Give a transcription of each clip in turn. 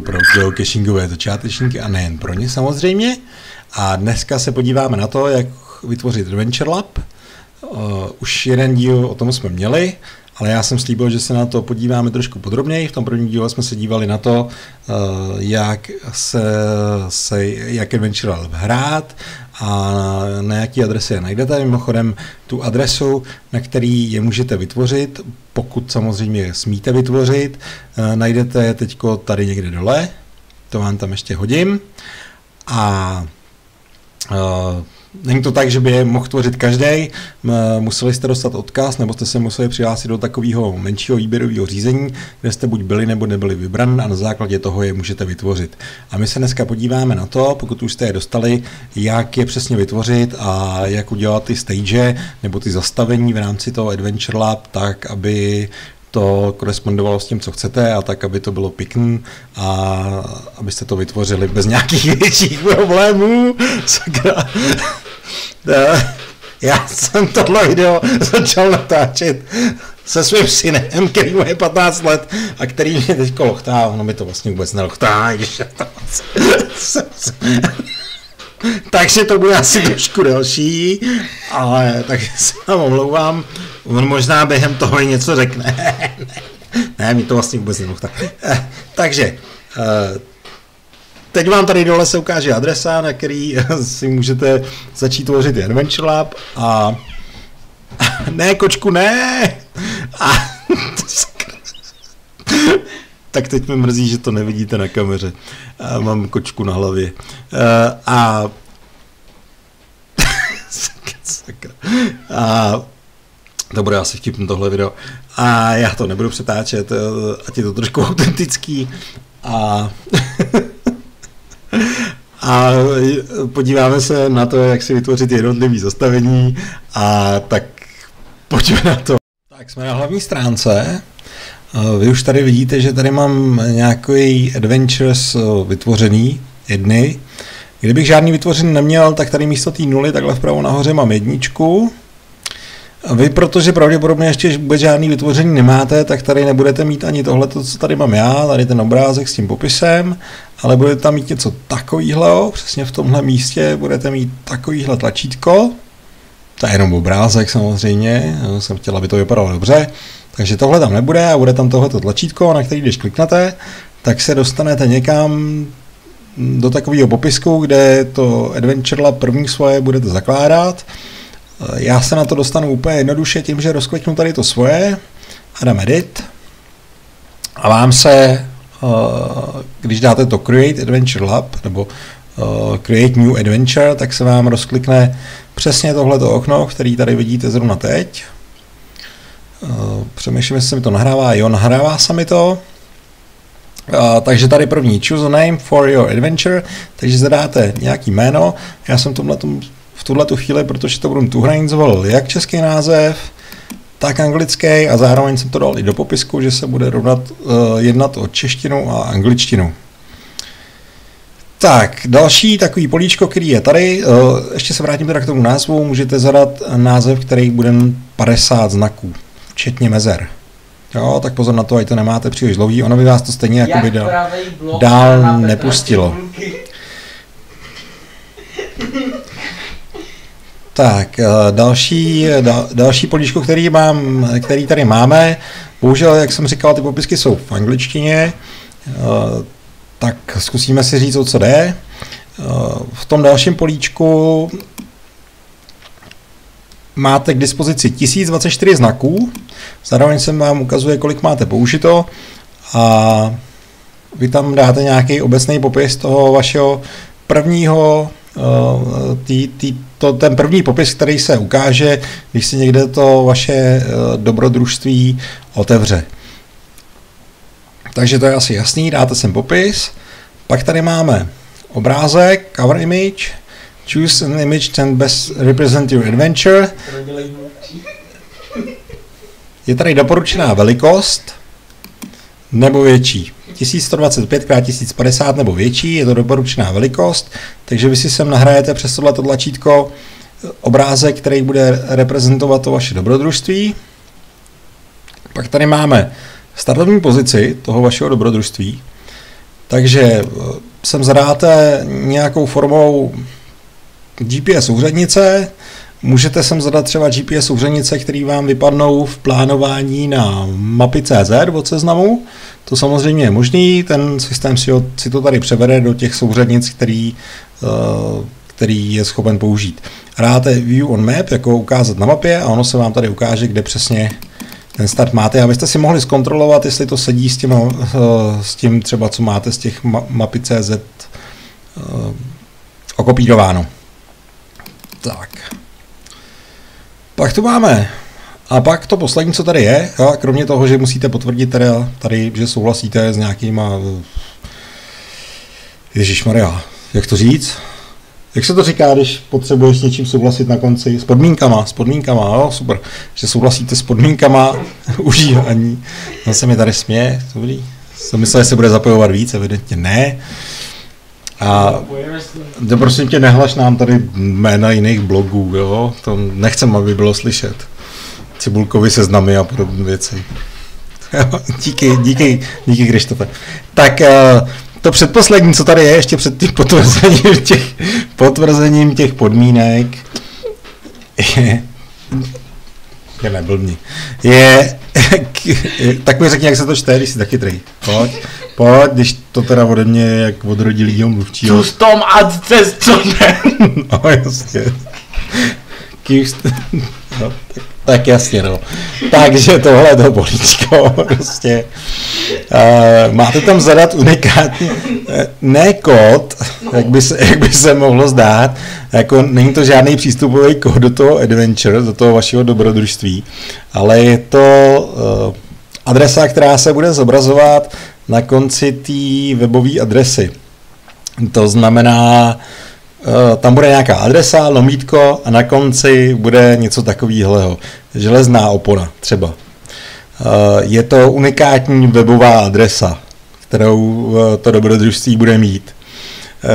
pro geocachingové začátečníky a nejen pro ně samozřejmě. A dneska se podíváme na to, jak vytvořit Adventure Lab. Uh, už jeden díl o tom jsme měli, ale já jsem slíbil, že se na to podíváme trošku podrobněji. V tom prvním díle jsme se dívali na to, uh, jak se, se jak Adventure Lab hrát a na jaký adresy je najdete. Mimochodem tu adresu, na který je můžete vytvořit, pokud samozřejmě smíte vytvořit, uh, najdete teď tady někde dole. To vám tam ještě hodím. A uh, Není to tak, že by je mohl tvořit každý. Museli jste dostat odkaz, nebo jste se museli přihlásit do takového menšího výběrového řízení, kde jste buď byli nebo nebyli vybran a na základě toho je můžete vytvořit. A my se dneska podíváme na to, pokud už jste je dostali, jak je přesně vytvořit a jak udělat ty stage nebo ty zastavení v rámci toho Adventure Lab, tak aby to korespondovalo s tím, co chcete a tak, aby to bylo pěkný a abyste to vytvořili bez nějakých větších problémů. Sakra. Já jsem tohle video začal natáčet se svým synem, který má 15 let a který mě teď lochtá, ono mi to vlastně vůbec nelochtá, když takže to bude asi trošku delší, ale tak se vám omlouvám. On možná během toho něco řekne. ne, mi to vlastně vůbec. Eh, takže, eh, teď vám tady dole se ukáže adresa, na který si můžete začít tvořit Adventure Lab a ne, kočku, ne! A tak teď mi mrzí, že to nevidíte na kameře. A mám kočku na hlavě. Eh, a a to bude asi vtipný tohle video. A já to nebudu přetáčet, eh, ať je to trošku autentický. A, a podíváme se na to, jak si vytvořit jednotlivý zastavení a tak pojďme na to. Tak jsme na hlavní stránce. Vy už tady vidíte, že tady mám nějaký adventures eh, vytvořený, jedny. Kdybych žádný vytvořený neměl, tak tady místo té nuly takhle vpravo nahoře mám jedničku. Vy, protože pravděpodobně ještě vůbec žádný vytvoření nemáte, tak tady nebudete mít ani tohle, co tady mám já, tady ten obrázek s tím popisem, ale budete tam mít něco takového, přesně v tomhle místě budete mít takovýhle tlačítko, to je jenom obrázek samozřejmě, Já jsem chtěl, aby to vypadalo dobře, takže tohle tam nebude a bude tam tohleto tlačítko, na který když kliknete, tak se dostanete někam do takového popisku, kde to Adventure Lab první svoje budete zakládat. Já se na to dostanu úplně jednoduše tím, že rozkliknu tady to svoje a dám edit. A vám se, eh, když dáte to Create Adventure Lab nebo eh, Create New Adventure, tak se vám rozklikne přesně tohleto okno, který tady vidíte zrovna teď. Eh, přemýšlím, jestli se mi to nahrává. Jo, nahrává se mi to. Uh, takže tady první choose a name for your adventure, takže zadáte nějaký jméno. Já jsem tomhletom, v tuhle chvíli, protože to budu tu zvolil jak český název, tak anglický a zároveň jsem to dal i do popisku, že se bude rovnat, uh, jednat o češtinu a angličtinu. Tak, další takový políčko, který je tady, uh, ještě se vrátím teda k tomu názvu, můžete zadat název, který bude 50 znaků, včetně mezer. Jo, tak pozor na to, ať to nemáte příliš dlouhý, ono by vás to stejně jako by dál, dál nepustilo. Tak, eh, další, dal, další políčko, který, mám, který tady máme, bohužel, jak jsem říkal, ty popisky jsou v angličtině, eh, tak zkusíme si říct, o co jde. Eh, v tom dalším políčku máte k dispozici 1024 znaků, zároveň se vám ukazuje, kolik máte použito a vy tam dáte nějaký obecný popis toho vašeho prvního, tý, tý, to, ten první popis, který se ukáže, když si někde to vaše eh, dobrodružství otevře. Takže to je asi jasný, dáte sem popis. Pak tady máme obrázek, cover image, Choose an image that best represent your adventure. Je tady doporučená velikost nebo větší. 1125 x 1050 nebo větší, je to doporučená velikost, takže vy si sem nahrajete přes tohle tlačítko obrázek, který bude reprezentovat to vaše dobrodružství. Pak tady máme startovní pozici toho vašeho dobrodružství. Takže eh, sem zadáte nějakou formou GPS úřednice, můžete sem zadat třeba GPS úřednice, které vám vypadnou v plánování na mapy.cz od seznamu. To samozřejmě je možný, ten systém si, ho, si to tady převede do těch souřadnic, který, eh, který je schopen použít. Hráte View on Map, jako ukázat na mapě a ono se vám tady ukáže, kde přesně ten start máte, abyste si mohli zkontrolovat, jestli to sedí s tím, eh, s tím třeba, co máte z těch mapy CZ eh, okopírováno. Tak. Pak tu máme. A pak to poslední, co tady je, a kromě toho, že musíte potvrdit tady, tady že souhlasíte s nějakýma Ježíš Maria, jak to říct? Jak se to říká, když potřebuješ s něčím souhlasit na konci? S podmínkama, s podmínkama, jo, super. Že souhlasíte s podmínkama užívání. No se mi tady směje, dobrý. Jsem myslel, že se bude zapojovat víc, evidentně ne. A to prosím tě, nehlaš nám tady jména jiných blogů, jo? To nechcem, aby bylo slyšet. Cibulkovi seznamy a podobné věci. díky, díky, díky Krištofe. Tak uh, to předposlední, co tady je, ještě před tím potvrzením těch, potvrzením těch podmínek, je, je neblbní, je, tak mi řekni, jak se to čte, když jsi taky trý. Pojď, pojď, když to teda ode mě jak od rodilýho mluvčího. Custom access, co ne? no jasně. no, tak tak jasně, no. Takže tohle je to bolíčko, prostě. Uh, máte tam zadat unikátní, eh, ne kód, jak by, se, jak by se mohlo zdát, jako není to žádný přístupový kód do toho adventure, do toho vašeho dobrodružství, ale je to uh, adresa, která se bude zobrazovat na konci té webové adresy. To znamená, Eh, tam bude nějaká adresa, lomítko a na konci bude něco takového. Železná opona třeba. Eh, je to unikátní webová adresa, kterou eh, to dobrodružství bude mít.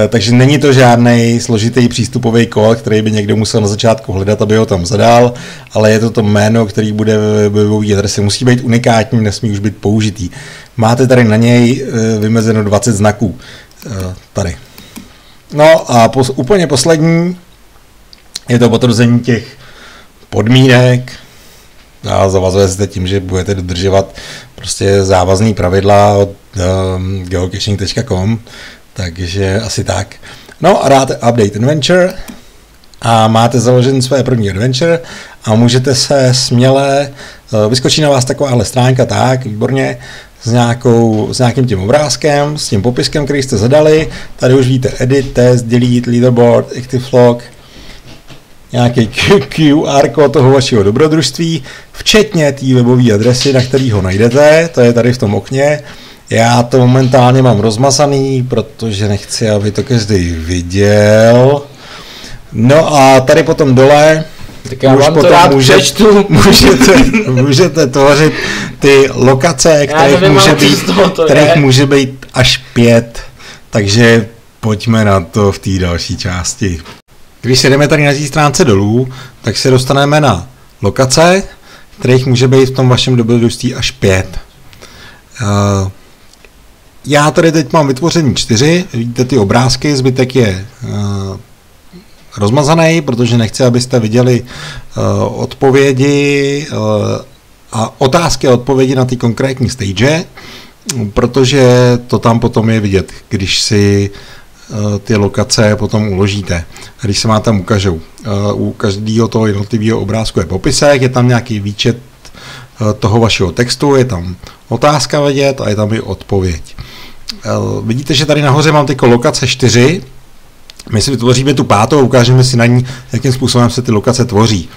Takže není to žádný složitý přístupový kód, který by někdo musel na začátku hledat, aby ho tam zadal, ale je to to jméno, který bude ve webové adrese. Musí být unikátní, nesmí už být použitý. Máte tady na něj vymezeno 20 znaků. Tady. No a pos, úplně poslední je to potvrzení těch podmínek a zavazuje se tím, že budete dodržovat prostě závazný pravidla od um, geocaching.com, takže asi tak. No a dáte Update Adventure a máte založen své první adventure a můžete se směle, uh, vyskočí na vás takováhle stránka, tak, výborně, s, nějakou, s nějakým tím obrázkem, s tím popiskem, který jste zadali. Tady už víte edit, test, delete, leaderboard, active log, nějaký QR kód toho vašeho dobrodružství, včetně té webové adresy, na který ho najdete, to je tady v tom okně. Já to momentálně mám rozmazaný, protože nechci, aby to každý viděl. No a tady potom dole tak já vám to rád může, přečtu. Můžete, můžete tvořit ty lokace, kterých, nevím, může být, kterých může být až pět. Takže pojďme na to v té další části. Když se jdeme tady na té stránce dolů, tak se dostaneme na lokace, kterých může být v tom vašem dobrodružství až pět. Uh, já tady teď mám vytvoření čtyři, vidíte ty obrázky, zbytek je uh, rozmazaný, protože nechci, abyste viděli uh, odpovědi uh, a otázky a odpovědi na ty konkrétní stage, protože to tam potom je vidět, když si uh, ty lokace potom uložíte, když se vám tam ukážou. U každého toho jednotlivého obrázku je popisek, je tam nějaký výčet toho vašeho textu, je tam otázka vidět a je tam i odpověď. Vidíte, že tady nahoře mám ty lokace 4, my si vytvoříme tu pátou, ukážeme si na ní, jakým způsobem se ty lokace tvoří.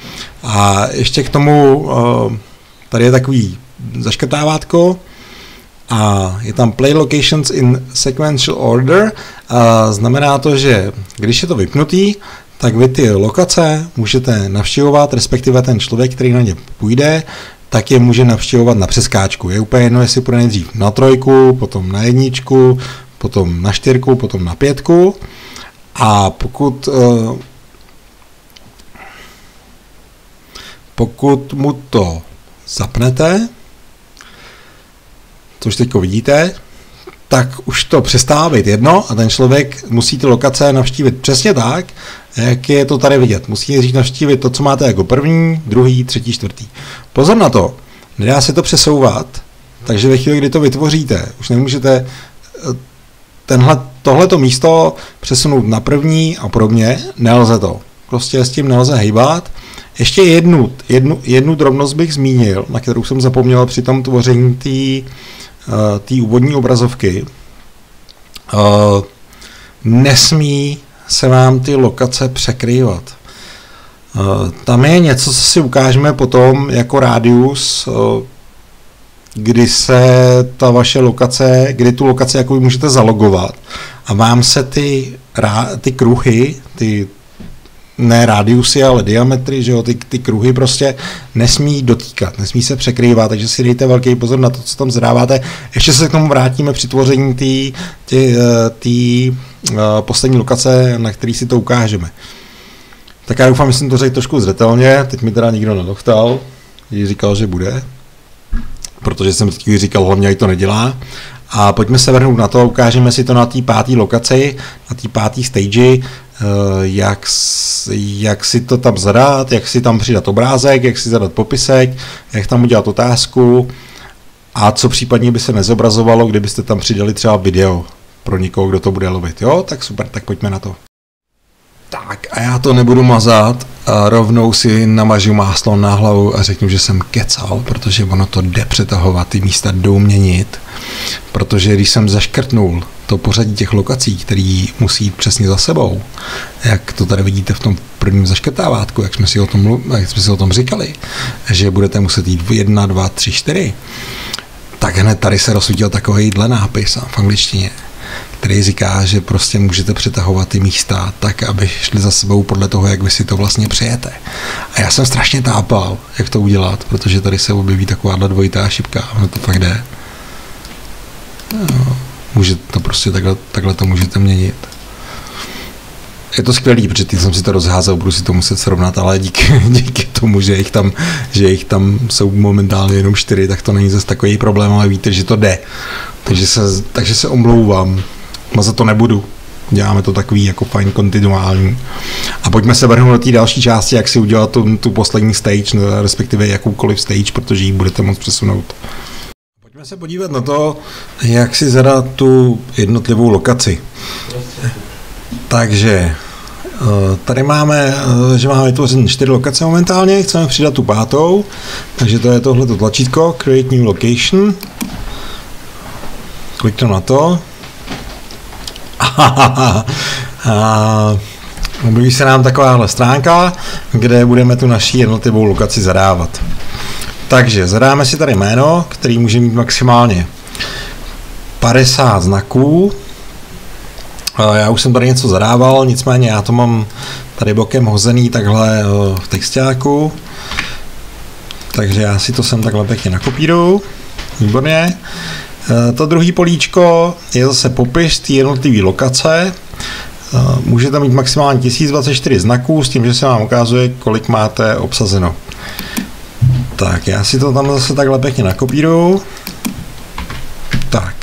A ještě k tomu, eh, tady je takový zaškrtávátko, a je tam play locations in sequential order. A znamená to, že když je to vypnutý, tak vy ty lokace můžete navštěvovat, respektive ten člověk, který na ně půjde, tak je může navštěvovat na přeskáčku. Je úplně jedno, jestli půjde nejdřív na trojku, potom na jedničku, potom na čtyřku, potom na pětku. A pokud eh, pokud mu to zapnete, což teď vidíte, tak už to přestává být jedno a ten člověk musí ty lokace navštívit přesně tak, jak je to tady vidět. Musí nejdřív navštívit to, co máte jako první, druhý, třetí, čtvrtý. Pozor na to, nedá se to přesouvat, takže ve chvíli, kdy to vytvoříte, už nemůžete eh, tenhle, tohleto místo přesunout na první a podobně, nelze to. Prostě s tím nelze hejbat. Ještě jednu, jednu, jednu drobnost bych zmínil, na kterou jsem zapomněl při tom tvoření té uh, úvodní obrazovky. Uh, nesmí se vám ty lokace překrývat. Uh, tam je něco, co si ukážeme potom jako rádius, kdy se ta vaše lokace, kdy tu lokaci jako můžete zalogovat a vám se ty, ty kruhy, ty ne rádiusy, ale diametry, že jo, ty, ty kruhy prostě nesmí dotýkat, nesmí se překrývat, takže si dejte velký pozor na to, co tam zadáváte. Ještě se k tomu vrátíme při tvoření té uh, poslední lokace, na který si to ukážeme. Tak já doufám, že jsem to řekl trošku zřetelně, teď mi teda nikdo nedochtal, když říkal, že bude, protože jsem teď říkal, hlavně, to nedělá. A pojďme se vrhnout na to, ukážeme si to na té páté lokaci, na té páté stage, Eh, jak, jak si to tam zadat, jak si tam přidat obrázek, jak si zadat popisek, jak tam udělat otázku a co případně by se nezobrazovalo, kdybyste tam přidali třeba video pro někoho, kdo to bude lovit. Jo, tak super, tak pojďme na to. Tak a já to nebudu mazat, a rovnou si namažu máslo na hlavu a řeknu, že jsem kecal, protože ono to jde přetahovat, ty místa jdou měnit, protože když jsem zaškrtnul to pořadí těch lokací, který musí jít přesně za sebou, jak to tady vidíte v tom prvním zaškrtávátku, jak jsme si o tom, jak jsme si o tom říkali, že budete muset jít jedna, dva, tři, čtyři, tak hned tady se rozsvítil takovýhle nápis v angličtině který říká, že prostě můžete přetahovat ty místa tak, aby šli za sebou podle toho, jak vy si to vlastně přijete. A já jsem strašně tápal, jak to udělat, protože tady se objeví taková dvojitá šipka a to fakt jde. No, můžete to prostě takhle, takhle to můžete měnit. Je to skvělý, protože teď jsem si to rozházel, budu si to muset srovnat, ale díky, díky tomu, že jich, tam, že jich tam jsou momentálně jenom čtyři, tak to není zase takový problém, ale víte, že to jde. Takže se, takže se omlouvám, ma za to nebudu. Děláme to takový jako fajn kontinuální. A pojďme se vrhnout do té další části, jak si udělat tu, tu poslední stage, respektive jakoukoliv stage, protože ji budete moct přesunout. Pojďme se podívat na to, jak si zadat tu jednotlivou lokaci. Takže eh, tady máme, eh, že máme vytvořené čtyři lokace momentálně, chceme přidat tu pátou, takže to je tohle tlačítko Create New Location. Kliknu na to. Objeví se nám takováhle stránka, kde budeme tu naší jednotlivou lokaci zadávat. Takže zadáme si tady jméno, který může mít maximálně 50 znaků. Já už jsem tady něco zadával, nicméně já to mám tady bokem hozený takhle v textáku. Takže já si to sem takhle pěkně nakopíruju. Výborně. Eh, to druhý políčko je zase popis té jednotlivé lokace. Eh, můžete mít maximálně 1024 znaků s tím, že se vám ukazuje, kolik máte obsazeno. Tak, já si to tam zase takhle pěkně nakopíruju. Tak.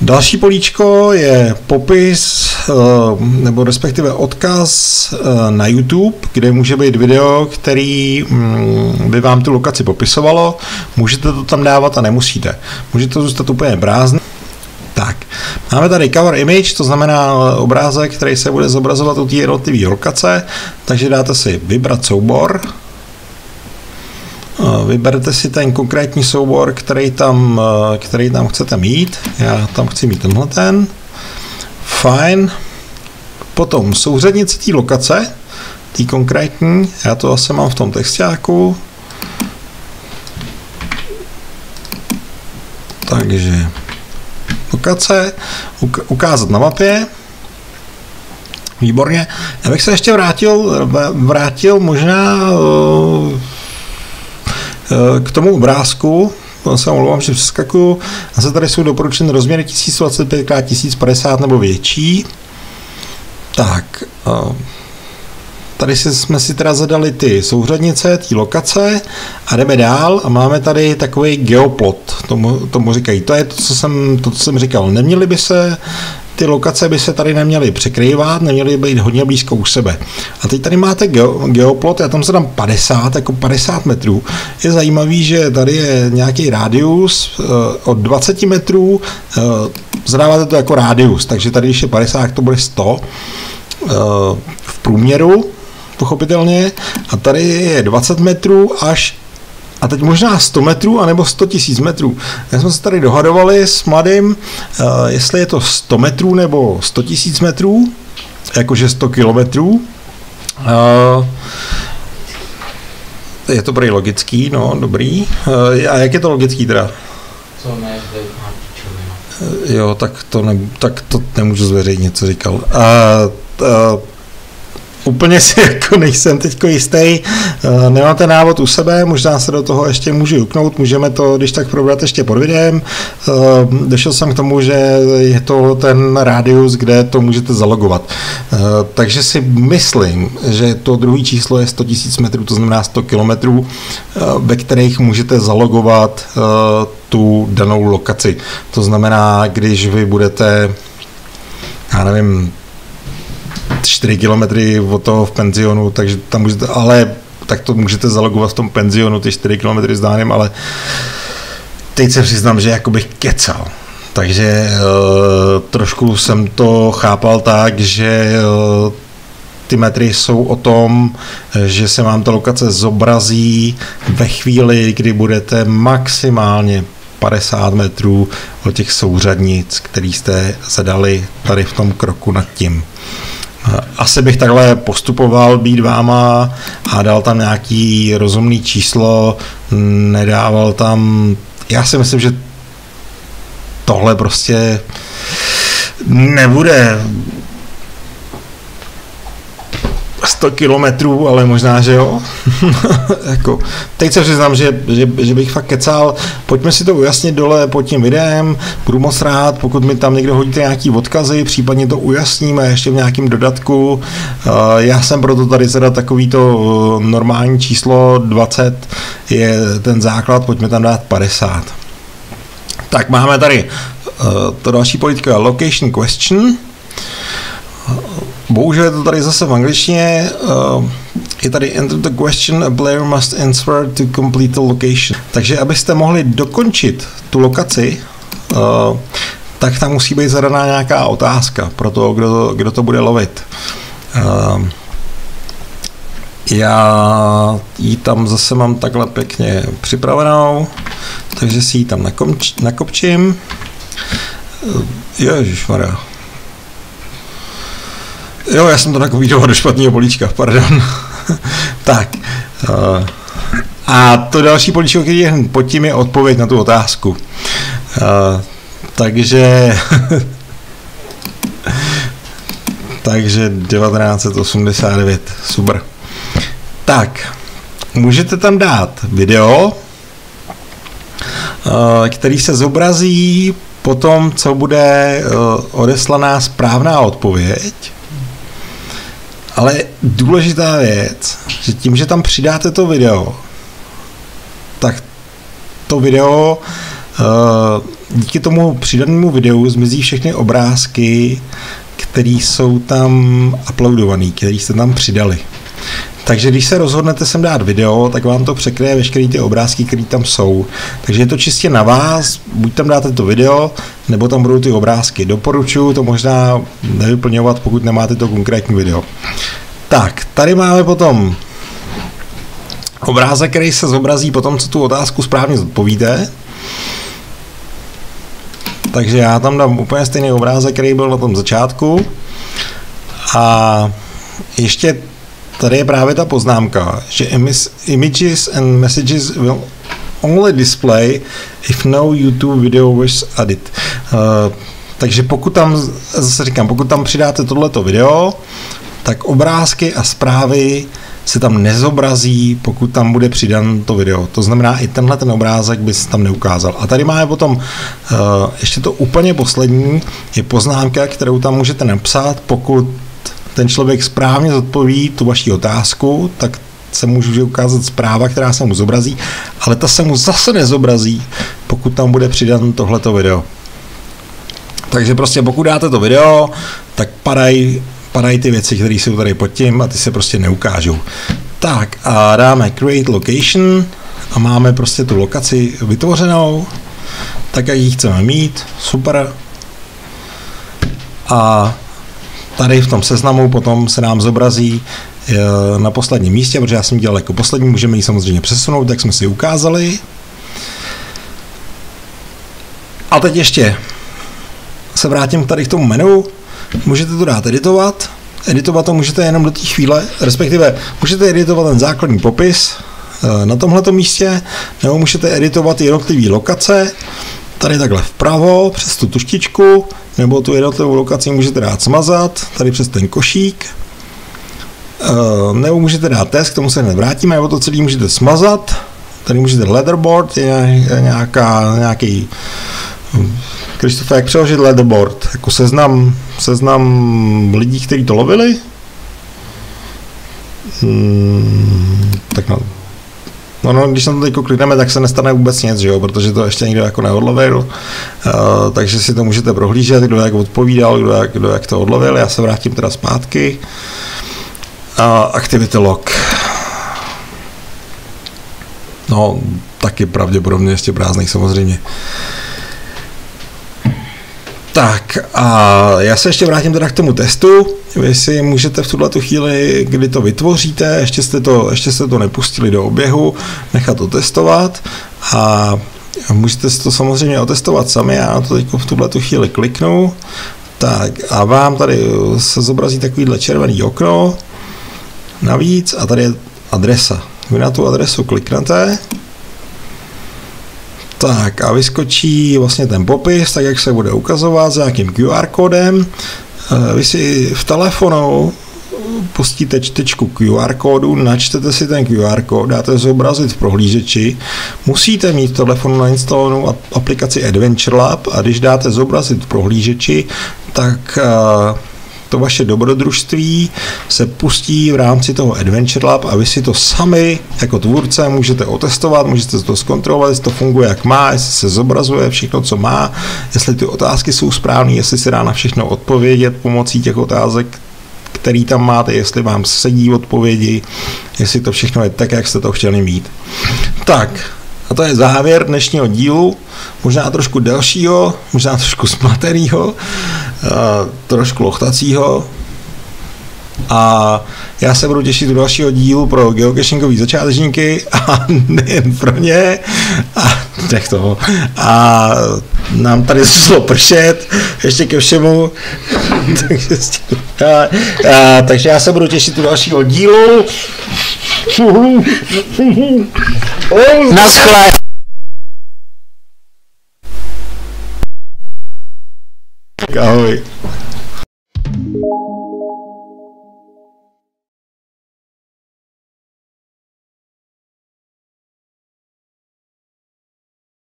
Další políčko je popis, nebo respektive odkaz na YouTube, kde může být video, který mm, by vám tu lokaci popisovalo. Můžete to tam dávat a nemusíte. Můžete to zůstat úplně prázdný. Tak, máme tady cover image, to znamená obrázek, který se bude zobrazovat u té jednotlivé lokace, takže dáte si vybrat soubor, Vyberete si ten konkrétní soubor, který tam, který tam chcete mít. Já tam chci mít tenhle ten. Fajn. Potom souřadnice té lokace, té konkrétní, já to asi mám v tom textáku. Takže lokace, ukázat na mapě. Výborně. Já bych se ještě vrátil, vrátil možná k tomu obrázku, se omlouvám, že přeskakuju. A se tady jsou doporučené rozměry 1025 x 1050 nebo větší. Tak, tady si, jsme si teda zadali ty souřadnice, ty lokace a jdeme dál a máme tady takový geoplot, tomu, tomu říkají. To je to, co jsem, to, co jsem říkal. Neměli by se ty lokace by se tady neměly překrývat, neměly být hodně blízko u sebe. A teď tady máte geoplot, já tam se dám 50, jako 50 metrů. Je zajímavý, že tady je nějaký rádius uh, od 20 metrů, uh, zadáváte to jako rádius, takže tady, když je 50, to bude 100 uh, eh, v průměru, pochopitelně, a tady je 20 metrů až a teď možná 100 metrů anebo 100 tisíc metrů. My jsme se tady dohadovali s mladým, uh, jestli je to 100 metrů nebo 100 tisíc metrů, jakože 100 kilometrů. Uh, je to prý logický, no, dobrý. Uh, a jak je to logický teda? Co ne, Jo, tak to, ne, tak to nemůžu zveřejnit, co říkal. Uh, uh, úplně si jako nejsem teď jistý. Eh, nemáte návod u sebe, možná se do toho ještě můžu uknout, můžeme to, když tak probrat ještě pod videem. Eh, došel jsem k tomu, že je to ten rádius, kde to můžete zalogovat. Eh, takže si myslím, že to druhé číslo je 100 000 metrů, to znamená 100 kilometrů, ve kterých můžete zalogovat tu danou lokaci. To znamená, když vy budete já nevím, 4 kilometry od toho v penzionu, takže tam můžete, ale tak to můžete zalogovat v tom penzionu, ty 4 kilometry s dánem, ale teď se přiznám, že jako bych kecal. Takže e, trošku jsem to chápal tak, že e, ty metry jsou o tom, že se vám ta lokace zobrazí ve chvíli, kdy budete maximálně 50 metrů od těch souřadnic, který jste zadali tady v tom kroku nad tím. Asi bych takhle postupoval být váma a dal tam nějaký rozumný číslo, nedával tam, já si myslím, že tohle prostě nebude 100 kilometrů, ale možná, že jo. jako, teď se přiznám, že, že, že, bych fakt kecal. Pojďme si to ujasnit dole pod tím videem. Budu moc rád, pokud mi tam někdo hodíte nějaký odkazy, případně to ujasníme ještě v nějakém dodatku. Uh, já jsem proto tady zadat takovýto uh, normální číslo 20 je ten základ, pojďme tam dát 50. Tak máme tady uh, to další politika location question. Bohužel je to tady zase v angličtině. Uh, je tady enter the question a player must answer to complete the location. Takže abyste mohli dokončit tu lokaci, uh, tak tam musí být zadaná nějaká otázka pro to, kdo to, kdo to bude lovit. Uh, já ji tam zase mám takhle pěkně připravenou, takže si ji tam nakomč, nakopčím. Ježišmarja. Jo, já jsem to nakovídoval do špatného políčka, pardon. tak. Uh, a to další políčko, který je pod tím, je odpověď na tu otázku. Uh, takže... takže 1989, super. Tak, můžete tam dát video, uh, který se zobrazí potom, co bude odeslaná správná odpověď ale důležitá věc, že tím, že tam přidáte to video, tak to video uh, díky tomu přidanému videu zmizí všechny obrázky, které jsou tam uploadované, které jste tam přidali. Takže když se rozhodnete sem dát video, tak vám to překryje veškeré ty obrázky, které tam jsou. Takže je to čistě na vás, buď tam dáte to video, nebo tam budou ty obrázky. Doporučuji to možná nevyplňovat, pokud nemáte to konkrétní video. Tak, tady máme potom obrázek, který se zobrazí potom, co tu otázku správně zodpovíte. Takže já tam dám úplně stejný obrázek, který byl na tom začátku. A ještě tady je právě ta poznámka, že images and messages will only display if no YouTube video was added. Uh, takže pokud tam, zase říkám, pokud tam přidáte tohleto video, tak obrázky a zprávy se tam nezobrazí, pokud tam bude přidan to video. To znamená, i tenhle ten obrázek by se tam neukázal. A tady máme potom uh, ještě to úplně poslední, je poznámka, kterou tam můžete napsat, pokud ten člověk správně zodpoví tu vaši otázku, tak se může ukázat zpráva, která se mu zobrazí, ale ta se mu zase nezobrazí, pokud tam bude přidan tohleto video. Takže prostě pokud dáte to video, tak padají padaj ty věci, které jsou tady pod tím a ty se prostě neukážou. Tak a dáme create location a máme prostě tu lokaci vytvořenou, tak jak ji chceme mít, super. A tady v tom seznamu potom se nám zobrazí eh, na posledním místě, protože já jsem dělal jako poslední, můžeme ji samozřejmě přesunout, tak jsme si ukázali. A teď ještě se vrátím tady k tomu menu, můžete to dát editovat, editovat to můžete jenom do té chvíle, respektive můžete editovat ten základní popis eh, na tomhle místě, nebo můžete editovat jednotlivé lokace, tady takhle vpravo přes tu tuštičku, nebo tu jednotlivou lokaci můžete dát smazat, tady přes ten košík, eh, nebo můžete dát test, k tomu se nevrátíme, nebo to celé můžete smazat, tady můžete leaderboard, je nějaká, nějaký Kristofe, jak přeložit leaderboard? Jako seznam, seznam lidí, kteří to lovili? Hmm, tak no, No, no, když na to teď klikneme, tak se nestane vůbec nic, že jo? protože to ještě nikdo jako neodlovil. Uh, takže si to můžete prohlížet, kdo jak odpovídal, kdo jak, kdo jak to odlovil. Já se vrátím teda zpátky. Uh, activity log. No, taky pravděpodobně ještě prázdný samozřejmě. Tak a já se ještě vrátím teda k tomu testu. Vy si můžete v tuhle chvíli, kdy to vytvoříte, ještě jste to, ještě jste to nepustili do oběhu, nechat to testovat a můžete si to samozřejmě otestovat sami. Já to teď v tuhle chvíli kliknu. Tak a vám tady se zobrazí takovýhle červený okno navíc a tady je adresa. Vy na tu adresu kliknete tak a vyskočí vlastně ten popis, tak jak se bude ukazovat s nějakým QR kódem. Eh, vy si v telefonu pustíte čtečku QR kódu, načtete si ten QR kód, dáte zobrazit v prohlížeči, musíte mít v telefonu nainstalovanou aplikaci Adventure Lab a když dáte zobrazit v prohlížeči, tak uh, to vaše dobrodružství se pustí v rámci toho Adventure Lab a vy si to sami jako tvůrce můžete otestovat, můžete to zkontrolovat, jestli to funguje jak má, jestli se zobrazuje všechno, co má, jestli ty otázky jsou správné, jestli se dá na všechno odpovědět pomocí těch otázek, který tam máte, jestli vám sedí odpovědi, jestli to všechno je tak, jak jste to chtěli mít. Tak, a to je závěr dnešního dílu, možná trošku delšího, možná trošku smaterýho, trošku lochtacího. A já se budu těšit do dalšího dílu pro geocachingový začátečníky a nejen pro ně. A nech toho. A nám tady začalo pršet, ještě ke všemu. takže, a, a, takže já se budu těšit do dalšího dílu. Nas gelijk. Hoi.